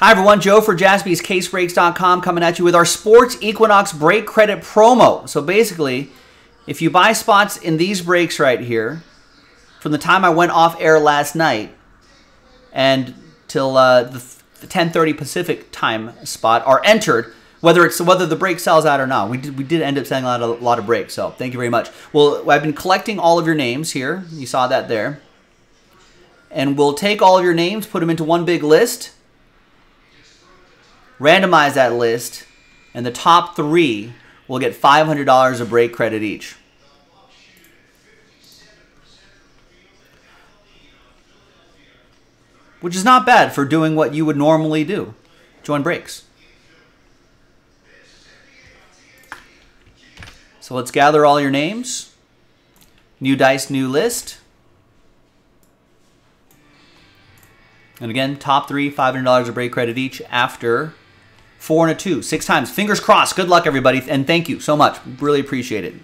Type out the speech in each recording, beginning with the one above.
Hi, everyone. Joe for jaspyscasebreaks.com coming at you with our Sports Equinox break credit promo. So basically, if you buy spots in these breaks right here, from the time I went off air last night and till uh, the 10:30 Pacific time spot are entered, whether it's whether the break sells out or not. We did we did end up selling a lot of breaks, so thank you very much. Well, I've been collecting all of your names here. You saw that there, and we'll take all of your names, put them into one big list randomize that list, and the top three will get $500 of break credit each. Which is not bad for doing what you would normally do. Join breaks. So let's gather all your names. New dice, new list. And again, top three, $500 of break credit each after Four and a two, six times. Fingers crossed. Good luck, everybody, and thank you so much. Really appreciate it.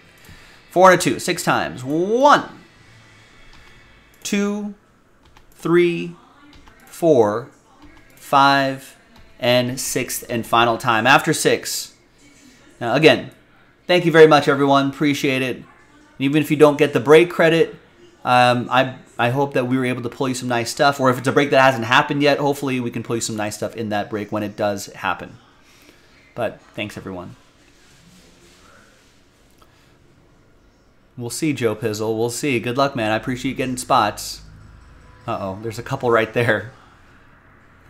Four and a two, six times. One, two, three, four, five, and sixth and final time. After six. Now, again, thank you very much, everyone. Appreciate it. even if you don't get the break credit, um, I I hope that we were able to pull you some nice stuff. Or if it's a break that hasn't happened yet, hopefully we can pull you some nice stuff in that break when it does happen. But thanks, everyone. We'll see, Joe Pizzle. We'll see. Good luck, man. I appreciate getting spots. Uh-oh, there's a couple right there.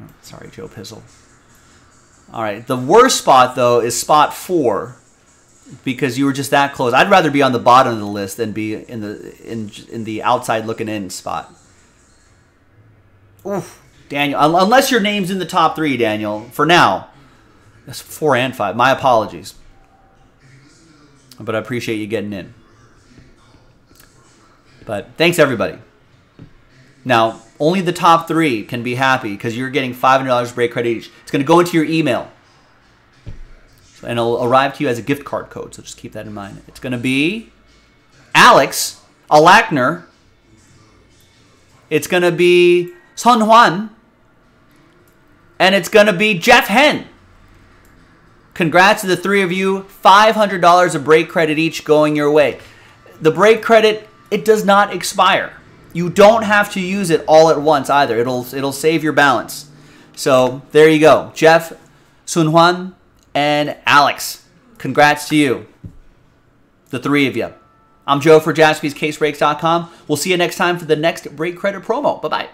Oh, sorry, Joe Pizzle. All right, the worst spot, though, is spot four because you were just that close. I'd rather be on the bottom of the list than be in the in in the outside looking in spot. Oof, Daniel. Unless your name's in the top three, Daniel. For now, that's four and five. My apologies. But I appreciate you getting in. But thanks, everybody. Now, only the top three can be happy because you're getting $500 break credit each. It's going to go into your email. And it'll arrive to you as a gift card code, so just keep that in mind. It's going to be Alex Alakner. It's going to be Sun Juan. And it's going to be Jeff Hen. Congrats to the three of you. $500 of break credit each going your way. The break credit, it does not expire. You don't have to use it all at once either. It'll it'll save your balance. So there you go. Jeff, Sun Huan, and Alex. Congrats to you. The three of you. I'm Joe for jaspyscasebreaks.com. We'll see you next time for the next break credit promo. Bye-bye.